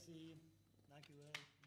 Jesse, knock you.